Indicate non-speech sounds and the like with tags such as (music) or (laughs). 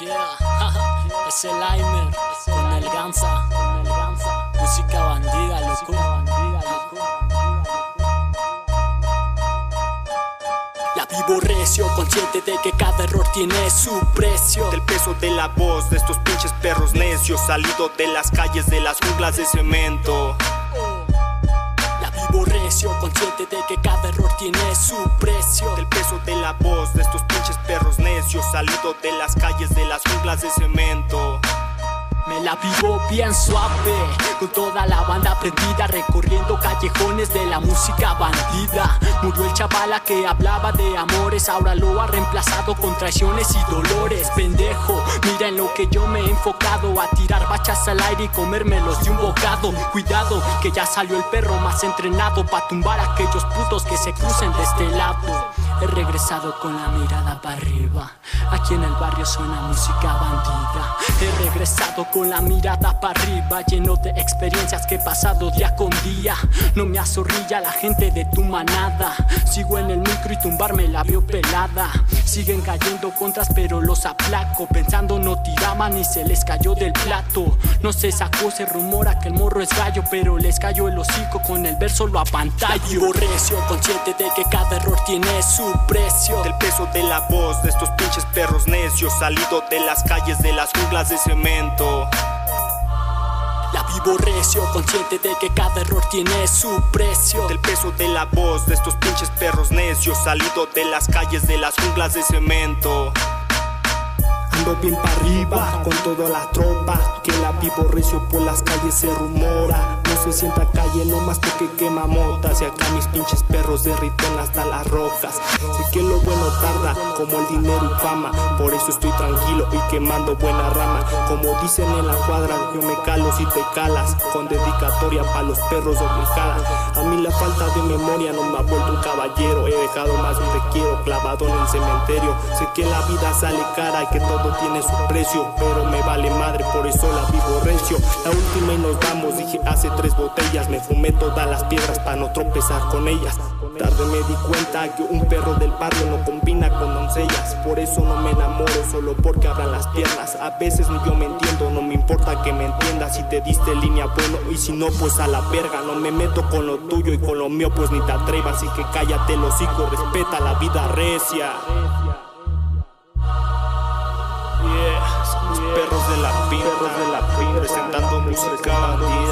Yeah, (laughs) es el Aimer con el Gansa. Música bandida, loco. La vivo recio, consciente de que cada error tiene su precio. Del peso de la voz de estos pinches perros necios, salido de las calles de las junglas de cemento. La vivo recio, consciente de que cada error tiene su precio. Del peso de la voz de salido de las calles de las junglas de cemento. Me la vivo bien suave, con toda la banda prendida, recorriendo callejones de la música bandida. Murió el chavala que hablaba de amores, ahora lo ha reemplazado con traiciones y dolores. Pendejo, mira en lo que yo me he enfocado, a tirar bachas al aire y comérmelos de un bocado. Cuidado, que ya salió el perro más entrenado, pa' tumbar a aquellos putos que se crucen de este lado. He regresado con la mirada para arriba. Aquí en el barrio suena música bandida. He regresado con la mirada para arriba, lleno de experiencias que he pasado día con día. No me azorrilla la gente de tu manada. Sigo en el micro y tumbarme la veo pelada. Siguen cayendo contras, pero los aplaco. Pensando no tiraban y se les cayó del plato. No se sacó, se rumora que el morro es gallo, pero les cayó el hocico con el verso lo apantallo. Recio, consciente de que cada error tiene su precio. Del peso de la voz de estos pinches perros necios, salido de las calles de las junglas de cemento. Recio, consciente de que cada error tiene su precio. Del peso de la voz de estos pinches perros necios, salido de las calles de las junglas de cemento. Ando bien para arriba con toda la tropa Que la vivo recio por las calles se rumora se sienta calle nomás porque quema motas. Y acá mis pinches perros derriten hasta las rocas. Sé que lo bueno tarda como el dinero y fama. Por eso estoy tranquilo y quemando buena rama. Como dicen en la cuadra yo me calo si te calas. Con dedicatoria pa' los perros obligadas A mí la falta de memoria no me ha vuelto un caballero. He dejado más un te quiero clavado en el cementerio. Sé que la vida sale cara y que todo tiene su precio, pero me vale madre, por eso la vivo recio. La última y nos vamos, dije hace tres botellas, me fumé todas las piedras para no tropezar con ellas. Tarde me di cuenta que un perro del barrio no combina con doncellas, por eso no me enamoro solo porque abran las piernas. A veces ni yo me entiendo, no me importa que me entiendas, si te diste línea bueno y si no pues a la verga. No me meto con lo tuyo y con lo mío pues ni te atrevas, así que cállate los hijos, respeta la vida recia. Yeah, perros de la pinta, presentando música bandida.